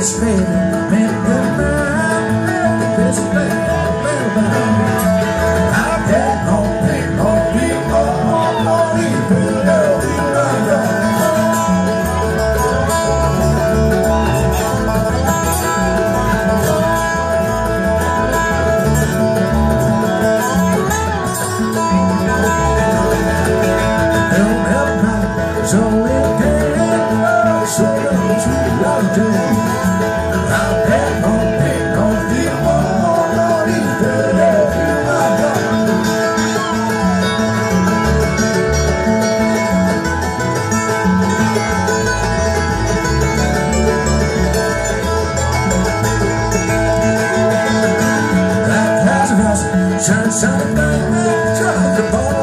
best man, have money, so don't you love to. sunshine, sunshine, sunshine,